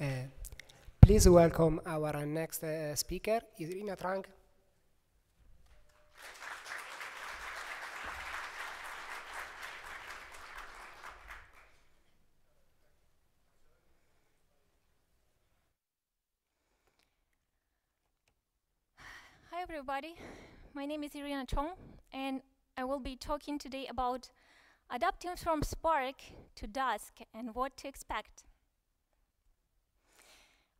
Uh, please welcome our next uh, speaker, Irina Truong. Hi everybody, my name is Irina Truong and I will be talking today about adapting from Spark to Dask and what to expect.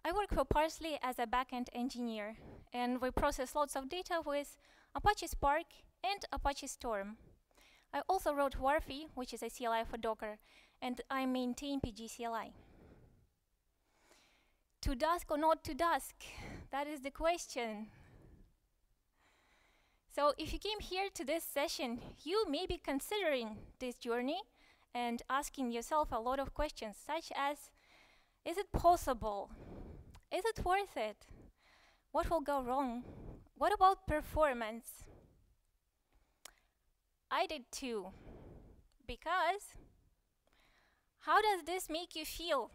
I work for Parse.ly as a backend engineer, and we process lots of data with Apache Spark and Apache Storm. I also wrote wharfee, which is a CLI for Docker, and I maintain pgCLI. To Dask or not to Dask? That is the question. So if you came here to this session, you may be considering this journey and asking yourself a lot of questions, such as, is it possible? Is it worth it? What will go wrong? What about performance? I did too. Because how does this make you feel?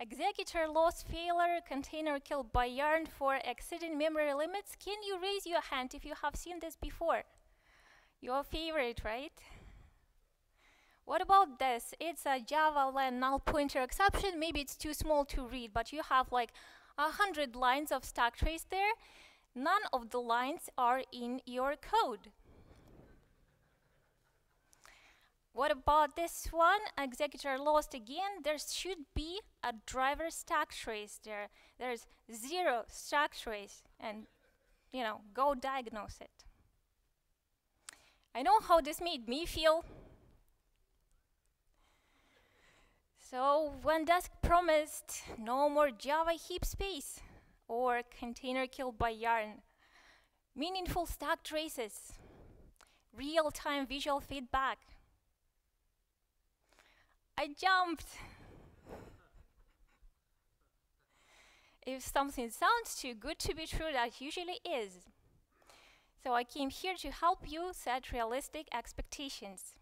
Executor lost failure, container killed by yarn for exceeding memory limits. Can you raise your hand if you have seen this before? Your favorite, right? What about this? It's a java.lang null pointer exception. Maybe it's too small to read, but you have like a hundred lines of stack trace there. None of the lines are in your code. What about this one? Executor lost again. There should be a driver stack trace there. There's zero stack trace and you know, go diagnose it. I know how this made me feel. So when Dask promised no more Java heap space or container killed by yarn, meaningful stack traces, real-time visual feedback, I jumped. if something sounds too good to be true, that usually is. So I came here to help you set realistic expectations.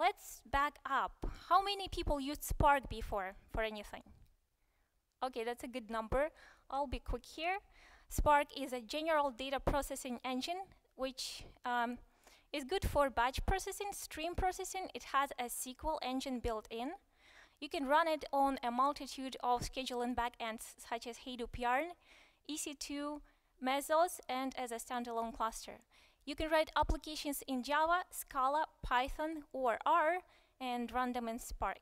Let's back up. How many people used Spark before for anything? Okay, that's a good number. I'll be quick here. Spark is a general data processing engine which um, is good for batch processing, stream processing. It has a SQL engine built in. You can run it on a multitude of scheduling backends such as Hadoop Yarn, EC2, Mesos, and as a standalone cluster. You can write applications in Java, Scala, Python, or R, and run them in Spark.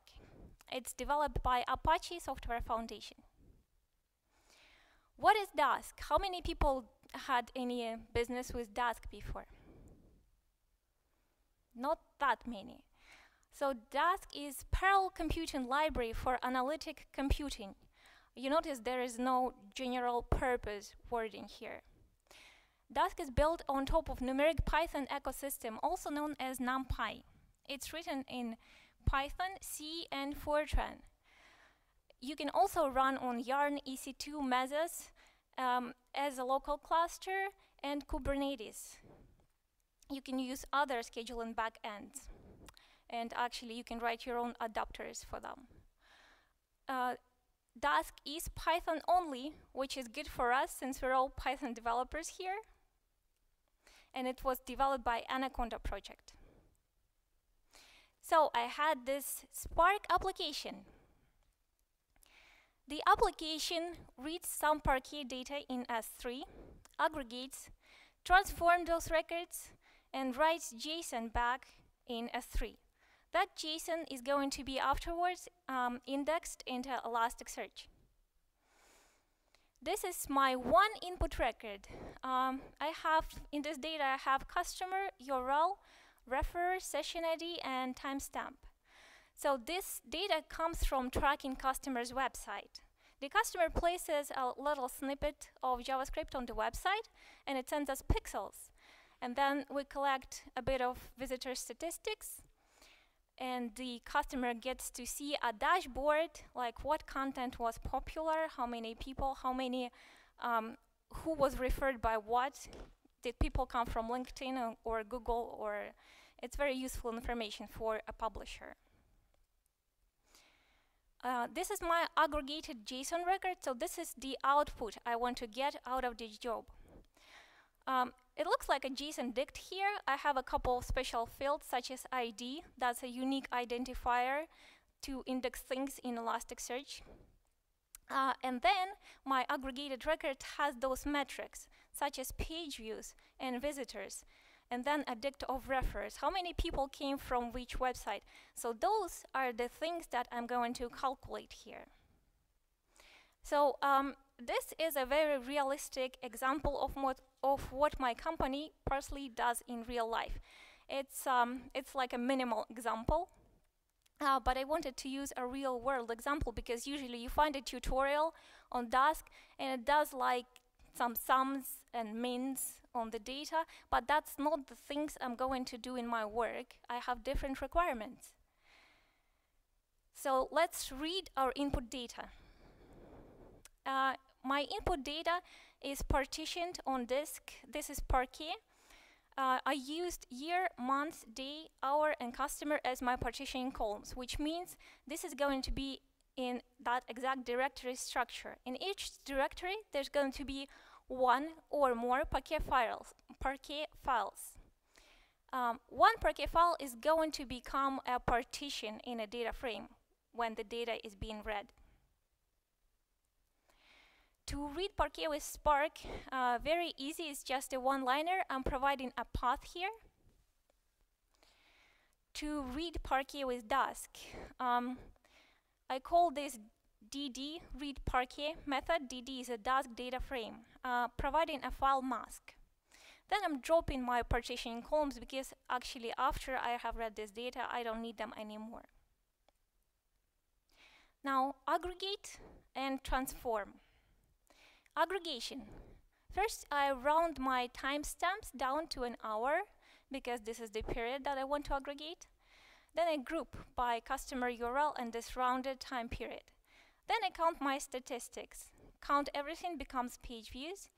It's developed by Apache Software Foundation. What is Dask? How many people had any uh, business with Dask before? not that many. So Dask is parallel computing library for analytic computing. You notice there is no general purpose wording here. Dask is built on top of numeric Python ecosystem, also known as NumPy. It's written in Python, C, and Fortran. You can also run on Yarn EC2 Mesos um, as a local cluster and Kubernetes you can use other scheduling backends. And actually, you can write your own adapters for them. Uh, Dask is Python only, which is good for us since we're all Python developers here. And it was developed by Anaconda project. So I had this Spark application. The application reads some Parquet data in S3, aggregates, transforms those records, and writes JSON back in S3. That JSON is going to be afterwards um, indexed into Elasticsearch. This is my one input record. Um, I have, in this data, I have customer, URL, referrer, session ID, and timestamp. So this data comes from tracking customer's website. The customer places a little snippet of JavaScript on the website, and it sends us pixels. And then we collect a bit of visitor statistics and the customer gets to see a dashboard like what content was popular, how many people, how many, um, who was referred by what, did people come from LinkedIn or, or Google or it's very useful information for a publisher. Uh, this is my aggregated JSON record, so this is the output I want to get out of this job. Um, it looks like a JSON dict here. I have a couple of special fields such as ID, that's a unique identifier to index things in Elasticsearch. Uh, and then my aggregated record has those metrics such as page views and visitors and then a dict of refers. How many people came from which website? So those are the things that I'm going to calculate here. So um, this is a very realistic example of what, of what my company Parse.ly does in real life. It's, um, it's like a minimal example, uh, but I wanted to use a real world example because usually you find a tutorial on Dask and it does like some sums and mins on the data, but that's not the things I'm going to do in my work. I have different requirements. So let's read our input data. My input data is partitioned on disk. This is Parquet. Uh, I used year, month, day, hour, and customer as my partitioning columns, which means this is going to be in that exact directory structure. In each directory, there's going to be one or more Parquet files. Parquet files. Um, one Parquet file is going to become a partition in a data frame when the data is being read. To read Parquet with Spark, uh, very easy, it's just a one-liner. I'm providing a path here. To read Parquet with Dask, um, I call this dd read parquet method. dd is a Dask data frame, uh, providing a file mask. Then I'm dropping my partitioning columns because actually after I have read this data, I don't need them anymore. Now aggregate and transform. Aggregation. First, I round my timestamps down to an hour because this is the period that I want to aggregate. Then I group by customer URL and this rounded time period. Then I count my statistics. Count everything becomes page views.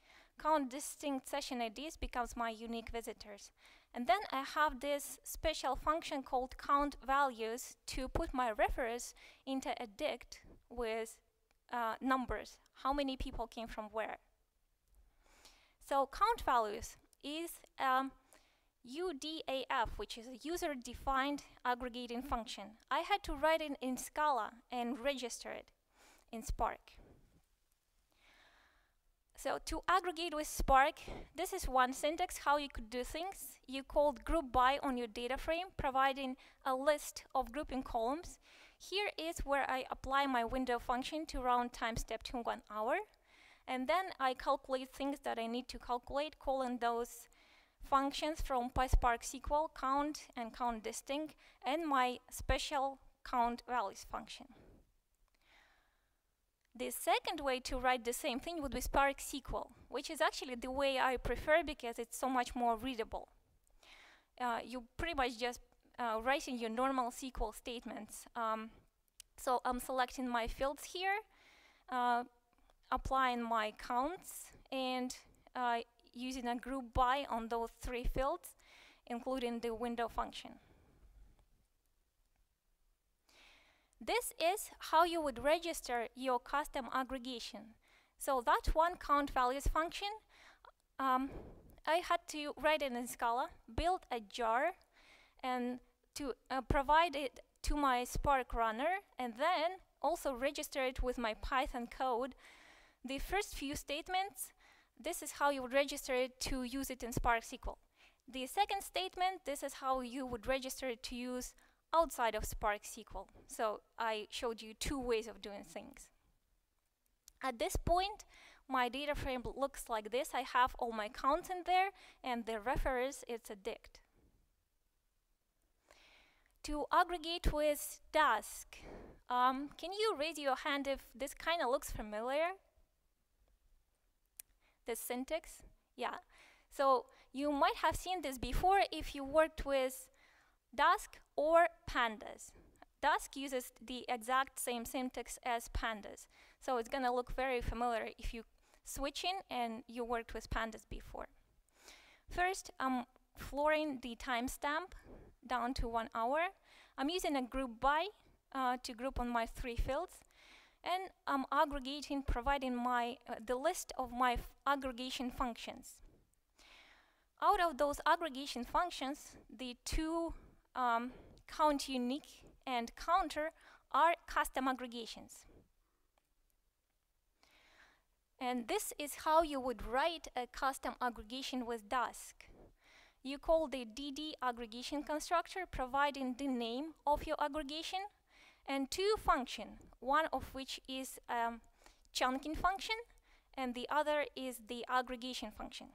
Count distinct session IDs becomes my unique visitors. And then I have this special function called count values to put my reference into a dict with uh, numbers. How many people came from where? So count values is um, UDAF, which is a user-defined aggregating function. I had to write it in Scala and register it in Spark. So to aggregate with Spark, this is one syntax how you could do things. You called group by on your data frame, providing a list of grouping columns. Here is where I apply my window function to round time step to one hour. And then I calculate things that I need to calculate, calling those functions from PySpark SQL, count and count distinct, and my special count values function. The second way to write the same thing would be Spark SQL, which is actually the way I prefer because it's so much more readable. Uh, you pretty much just uh, writing your normal SQL statements. Um, so I'm selecting my fields here, uh, applying my counts, and uh, using a group by on those three fields, including the window function. This is how you would register your custom aggregation. So that one count values function, um, I had to write it in Scala, build a jar, and to uh, provide it to my Spark runner, and then also register it with my Python code. The first few statements, this is how you would register it to use it in Spark SQL. The second statement, this is how you would register it to use outside of Spark SQL. So I showed you two ways of doing things. At this point, my data frame looks like this. I have all my counts in there, and the reference is a dict. To aggregate with Dask, um, can you raise your hand if this kind of looks familiar? The syntax? Yeah. So you might have seen this before if you worked with Dask or pandas. Dask uses the exact same syntax as pandas. So it's going to look very familiar if you switch in and you worked with pandas before. First, I'm flooring the timestamp down to one hour. I'm using a group by uh, to group on my three fields. And I'm aggregating, providing my uh, the list of my aggregation functions. Out of those aggregation functions, the two um, count unique and counter are custom aggregations. And this is how you would write a custom aggregation with Dask. You call the DD aggregation constructor, providing the name of your aggregation, and two function, one of which is um, chunking function, and the other is the aggregation function.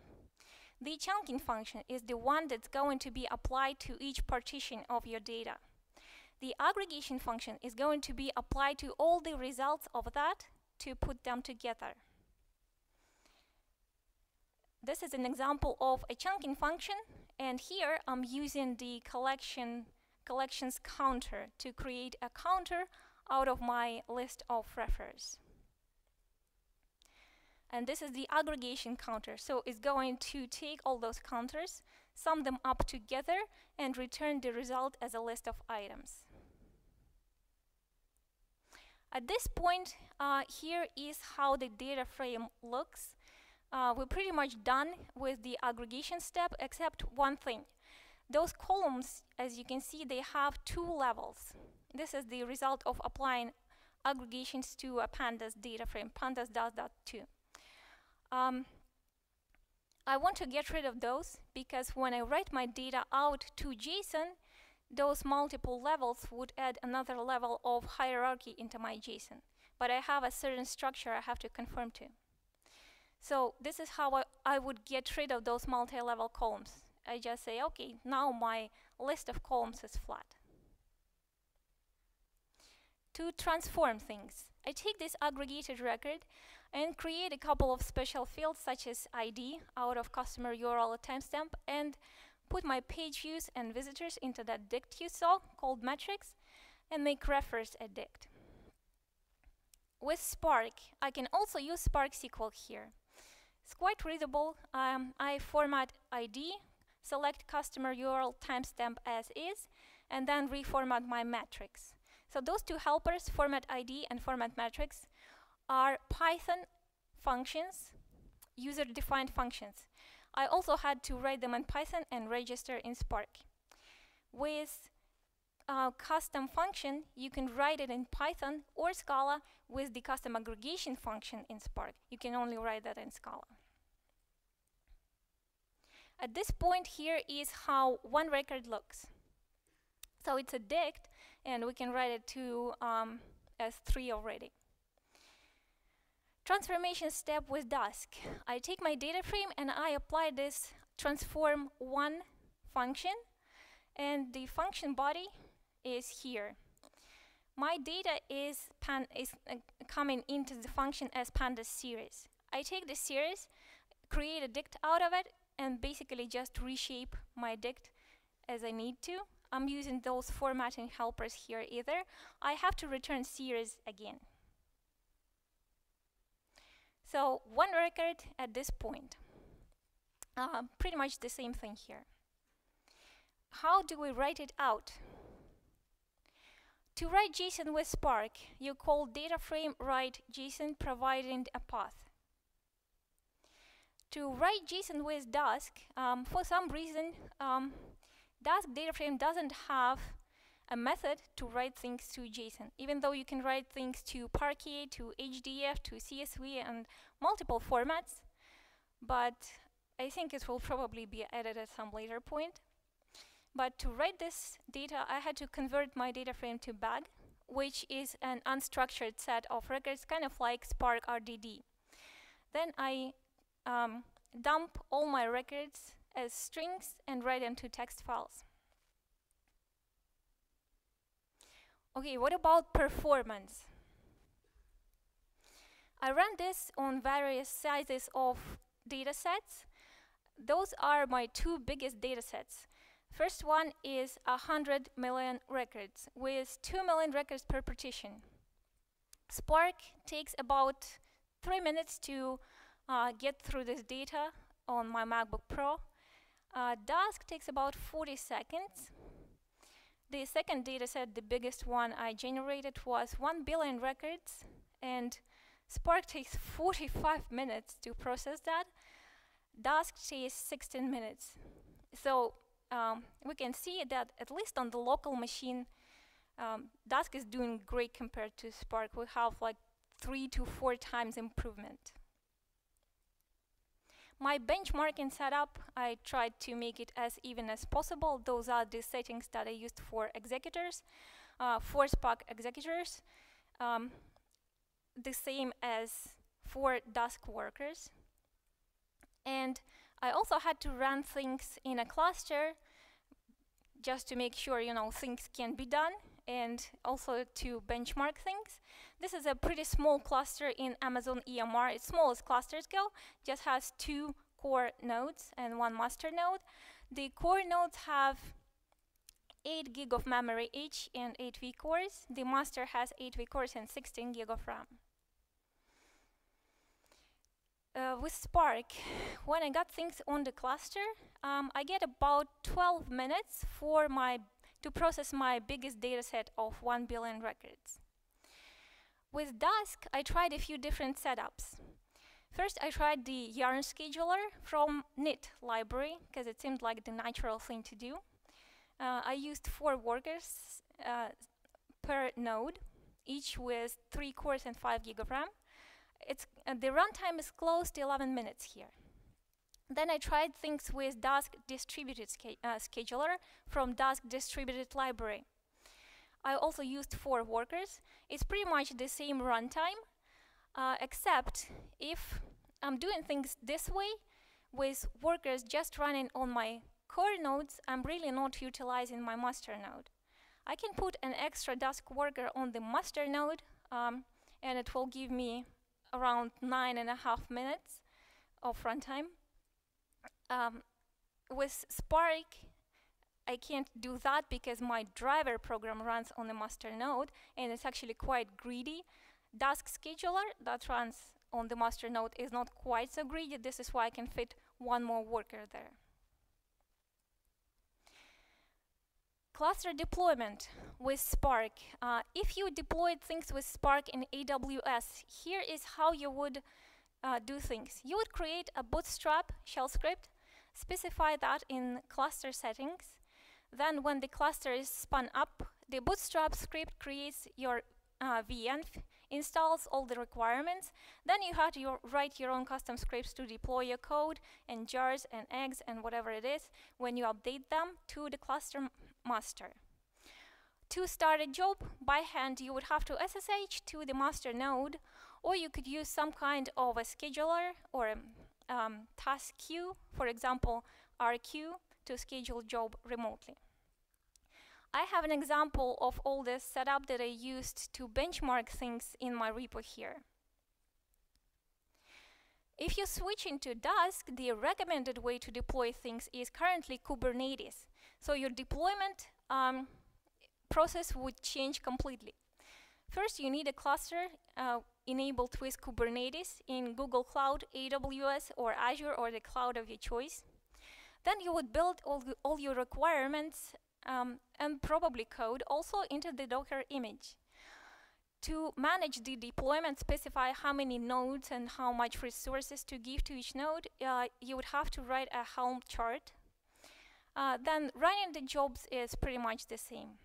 The chunking function is the one that's going to be applied to each partition of your data. The aggregation function is going to be applied to all the results of that to put them together. This is an example of a chunking function, and here I'm using the collection collections counter to create a counter out of my list of refers. And this is the aggregation counter. So it's going to take all those counters, sum them up together, and return the result as a list of items. At this point, uh, here is how the data frame looks uh, we're pretty much done with the aggregation step except one thing. Those columns, as you can see, they have two levels. This is the result of applying aggregations to a pandas data frame. Pandas does that too. Um, I want to get rid of those because when I write my data out to JSON, those multiple levels would add another level of hierarchy into my JSON. But I have a certain structure I have to conform to. So this is how I, I would get rid of those multi-level columns. I just say, okay, now my list of columns is flat. To transform things, I take this aggregated record and create a couple of special fields such as ID out of customer URL timestamp and put my page views and visitors into that dict you saw called metrics and make refers a dict. With Spark, I can also use Spark SQL here. It's quite readable. Um, I format ID, select customer URL timestamp as is, and then reformat my metrics. So those two helpers, format ID and format metrics, are Python functions, user-defined functions. I also had to write them in Python and register in Spark. With uh, custom function, you can write it in Python or Scala with the custom aggregation function in Spark. You can only write that in Scala. At this point here is how one record looks. So it's a dict, and we can write it to um, as 3 already. Transformation step with Dask. I take my data frame and I apply this transform one function, and the function body is here. My data is, is uh, coming into the function as pandas series. I take the series, create a dict out of it, and basically just reshape my dict as I need to. I'm using those formatting helpers here either. I have to return series again. So one record at this point. Uh, pretty much the same thing here. How do we write it out? To write JSON with Spark, you call data frame write JSON providing a path to write JSON with Dask, um, for some reason, um, Dask data frame doesn't have a method to write things to JSON, even though you can write things to Parquet, to HDF, to CSV, and multiple formats. But I think it will probably be added at some later point. But to write this data, I had to convert my data frame to bag, which is an unstructured set of records, kind of like Spark RDD. Then I um, dump all my records as strings and write them to text files. Okay, what about performance? I ran this on various sizes of datasets. Those are my two biggest datasets. First one is 100 million records with 2 million records per partition. Spark takes about 3 minutes to uh, get through this data on my MacBook Pro. Uh, Dask takes about 40 seconds. The second data set, the biggest one I generated, was 1 billion records, and Spark takes 45 minutes to process that. Dask takes 16 minutes. So um, we can see that at least on the local machine, um, Dask is doing great compared to Spark. We have like three to four times improvement. My benchmarking setup, I tried to make it as even as possible. Those are the settings that I used for executors, uh, for Spark executors, um, the same as for Dask workers. And I also had to run things in a cluster just to make sure, you know, things can be done and also to benchmark things. This is a pretty small cluster in Amazon EMR. It's small as clusters go, just has two core nodes and one master node. The core nodes have 8 gig of memory each and 8 vCores. The master has 8 vCores and 16 gig of RAM. Uh, with Spark, when I got things on the cluster, um, I get about 12 minutes for my to process my biggest data set of 1 billion records. With Dask, I tried a few different setups. First, I tried the yarn scheduler from Knit library, because it seemed like the natural thing to do. Uh, I used four workers uh, per node, each with three cores and five gig of RAM. It's, uh, the runtime is close to 11 minutes here. Then I tried things with Dask distributed uh, scheduler from Dask distributed library. I also used four workers. It's pretty much the same runtime, uh, except if I'm doing things this way, with workers just running on my core nodes, I'm really not utilizing my master node. I can put an extra Dask worker on the master node, um, and it will give me around nine and a half minutes of runtime. Um, with Spark, I can't do that because my driver program runs on the master node and it's actually quite greedy. Dask scheduler that runs on the master node is not quite so greedy. This is why I can fit one more worker there. Cluster deployment with Spark. Uh, if you deployed things with Spark in AWS, here is how you would uh, do things. You would create a bootstrap shell script specify that in cluster settings. Then when the cluster is spun up, the bootstrap script creates your uh, VM, installs all the requirements. Then you have to your write your own custom scripts to deploy your code and jars and eggs and whatever it is when you update them to the cluster master. To start a job by hand, you would have to SSH to the master node, or you could use some kind of a scheduler or um, um, task queue, for example, RQ, to schedule job remotely. I have an example of all this setup that I used to benchmark things in my repo here. If you switch into Dask, the recommended way to deploy things is currently Kubernetes. So your deployment um, process would change completely. First, you need a cluster uh, enabled with Kubernetes in Google Cloud, AWS, or Azure, or the cloud of your choice. Then you would build all, all your requirements um, and probably code also into the Docker image. To manage the deployment, specify how many nodes and how much resources to give to each node, uh, you would have to write a Helm chart. Uh, then running the jobs is pretty much the same.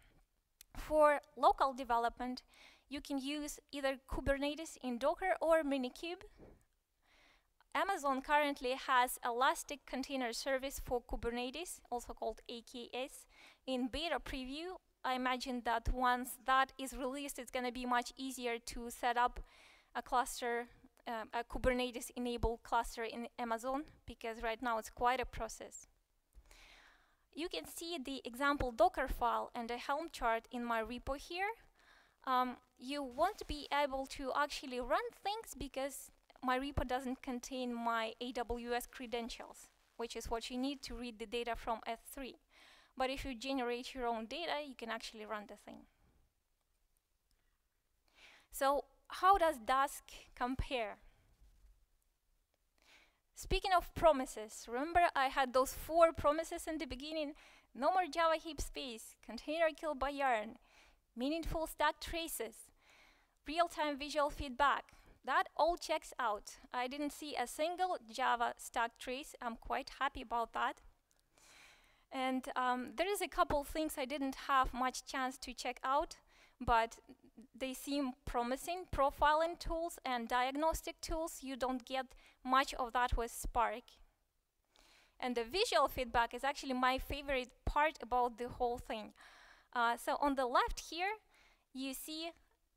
For local development, you can use either Kubernetes in Docker or Minikube. Amazon currently has Elastic Container Service for Kubernetes, also called AKS, in beta preview. I imagine that once that is released, it's going to be much easier to set up a cluster, um, a Kubernetes-enabled cluster in Amazon, because right now it's quite a process. You can see the example Docker file and the Helm chart in my repo here um, you won't be able to actually run things because my repo doesn't contain my AWS credentials, which is what you need to read the data from S3. But if you generate your own data, you can actually run the thing. So how does Dask compare? Speaking of promises, remember I had those four promises in the beginning? no more Java heap space, container kill by yarn, meaningful stack traces, real-time visual feedback. That all checks out. I didn't see a single Java stack trace. I'm quite happy about that. And um, there is a couple things I didn't have much chance to check out, but they seem promising. Profiling tools and diagnostic tools, you don't get much of that with Spark. And the visual feedback is actually my favorite part about the whole thing. Uh, so on the left here, you see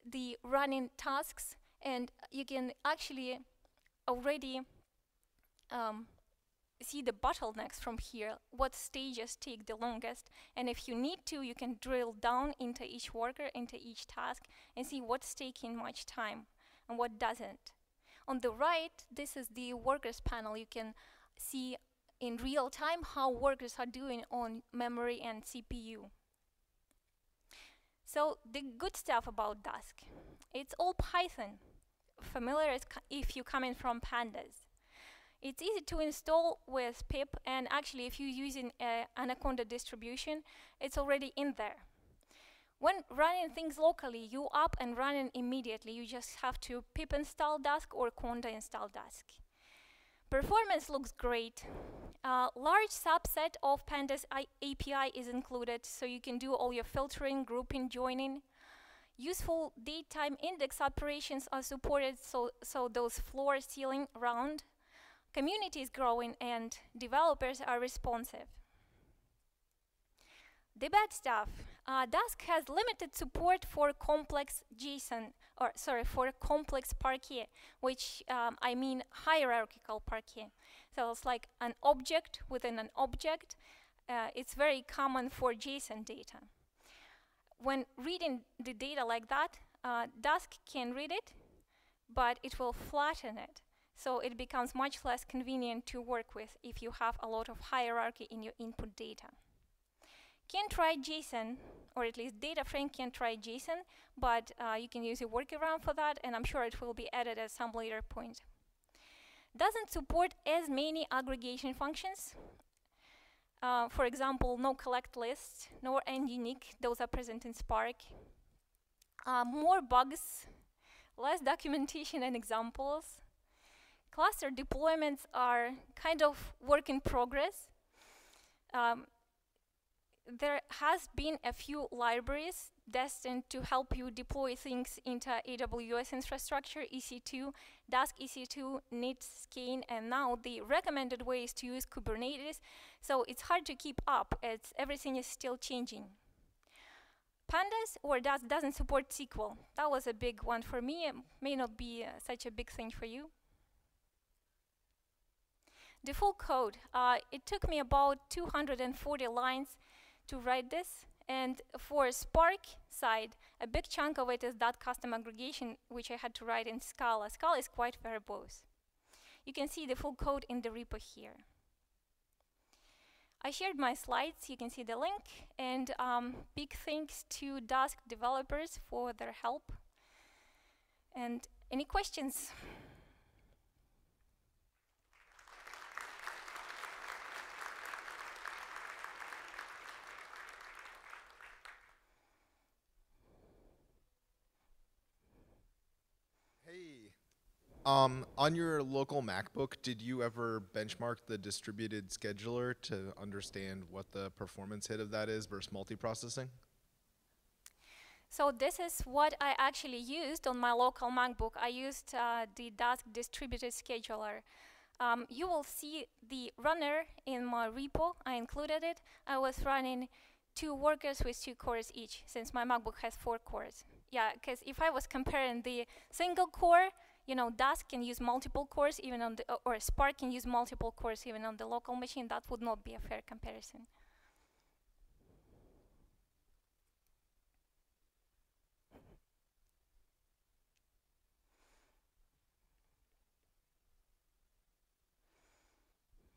the running tasks, and you can actually already um, see the bottlenecks from here, what stages take the longest, and if you need to, you can drill down into each worker, into each task, and see what's taking much time and what doesn't. On the right, this is the workers panel. You can see in real time how workers are doing on memory and CPU. So the good stuff about Dask, it's all Python, familiar if you come in from pandas. It's easy to install with pip, and actually if you're using uh, Anaconda distribution, it's already in there. When running things locally, you up and running immediately. You just have to pip install Dask or conda install Dask. Performance looks great. A large subset of Pandas I API is included, so you can do all your filtering, grouping, joining. Useful datetime index operations are supported, so, so those floor ceiling round community is growing and developers are responsive. The bad stuff. Uh, Dask has limited support for complex JSON, or sorry, for complex Parquet, which um, I mean hierarchical Parquet. So it's like an object within an object. Uh, it's very common for JSON data. When reading the data like that, uh, Dask can read it, but it will flatten it. So it becomes much less convenient to work with if you have a lot of hierarchy in your input data. Can try JSON, or at least data frame can try JSON, but uh, you can use a workaround for that, and I'm sure it will be added at some later point. Doesn't support as many aggregation functions. Uh, for example, no collect lists, nor end unique, those are present in Spark. Uh, more bugs, less documentation and examples, cluster deployments are kind of work in progress. Um, there has been a few libraries destined to help you deploy things into AWS infrastructure, EC2, Dask EC2, Knit, Skein, and now the recommended way is to use Kubernetes. So it's hard to keep up. as everything is still changing. Pandas or Dask doesn't support SQL. That was a big one for me. It may not be uh, such a big thing for you. The full code, uh, it took me about 240 lines to write this. And for Spark side, a big chunk of it is that custom aggregation, which I had to write in Scala. Scala is quite verbose. You can see the full code in the repo here. I shared my slides, you can see the link, and um, big thanks to Dask developers for their help. And any questions? Um, on your local MacBook, did you ever benchmark the distributed scheduler to understand what the performance hit of that is versus multiprocessing? So this is what I actually used on my local MacBook. I used uh, the Dask distributed scheduler. Um, you will see the runner in my repo. I included it. I was running two workers with two cores each, since my MacBook has four cores. Yeah, because if I was comparing the single core you know, Dask can use multiple cores even on the, or Spark can use multiple cores even on the local machine. That would not be a fair comparison.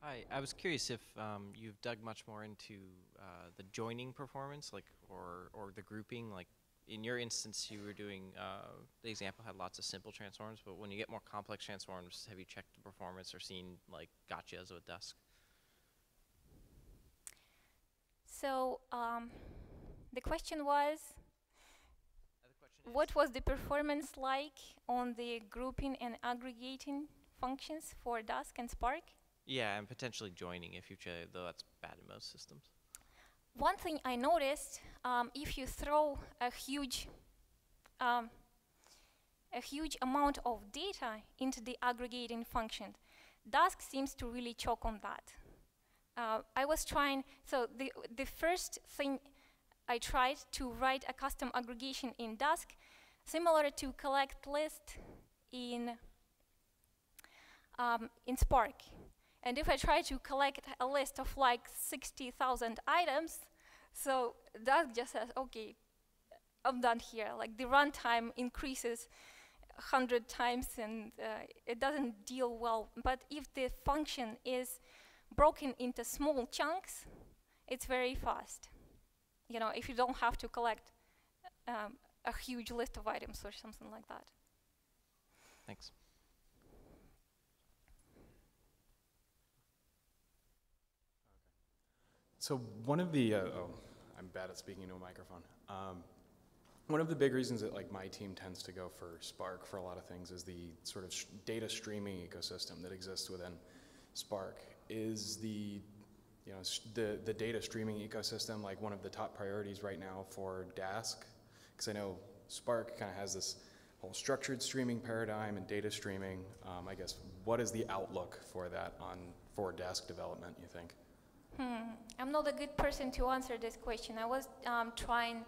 Hi, I was curious if um, you've dug much more into uh, the joining performance, like, or or the grouping, like in your instance, you were doing, uh, the example had lots of simple transforms, but when you get more complex transforms, have you checked the performance or seen like gotchas with Dask? So um, the question was, Uh, the question what was the performance like on the grouping and aggregating functions for Dask and Spark? Yeah, and potentially joining if you try, though that's bad in most systems. One thing I noticed, um, if you throw a huge, um, a huge amount of data into the aggregating function, Dask seems to really choke on that. Uh, I was trying, so the, the first thing I tried to write a custom aggregation in Dask, similar to collect list in, um, in Spark. And if I try to collect a list of like 60,000 items, so that just says, okay, I'm done here. Like the runtime increases 100 times and uh, it doesn't deal well. But if the function is broken into small chunks, it's very fast. You know, if you don't have to collect um, a huge list of items or something like that. Thanks. So one of the, uh, oh, I'm bad at speaking to a microphone. Um, one of the big reasons that like my team tends to go for Spark for a lot of things is the sort of data streaming ecosystem that exists within Spark. Is the, you know, the the data streaming ecosystem like one of the top priorities right now for Dask? Because I know Spark kind of has this whole structured streaming paradigm and data streaming. Um, I guess what is the outlook for that on for Dask development? You think? Hmm. I'm not a good person to answer this question. I was um, trying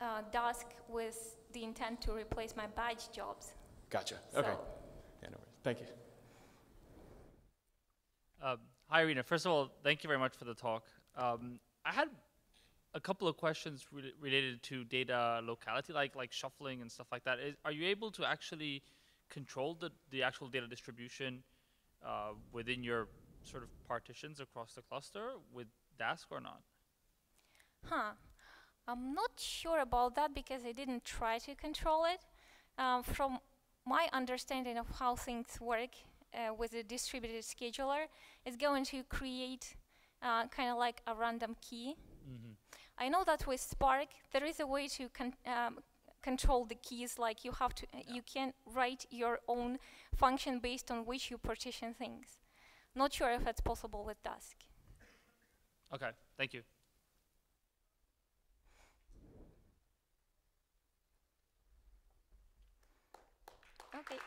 uh, Dask with the intent to replace my badge jobs. Gotcha. Okay. Yeah, no worries. Thank you. Um, hi, Irina. First of all, thank you very much for the talk. Um, I had a couple of questions re- related to data locality, like like shuffling and stuff like that. Is, are you able to actually control the, the actual data distribution uh, within your sort of partitions across the cluster with Dask or not? Huh. I'm not sure about that because I didn't try to control it. Um, from my understanding of how things work uh, with a distributed scheduler, it's going to create uh, kind of like a random key. Mm-hmm. I know that with Spark, there is a way to con- um, control the keys. Like you have to, uh, you can write your own function based on which you partition things. Not sure if that's possible with Dask. Okay, thank you. Okay.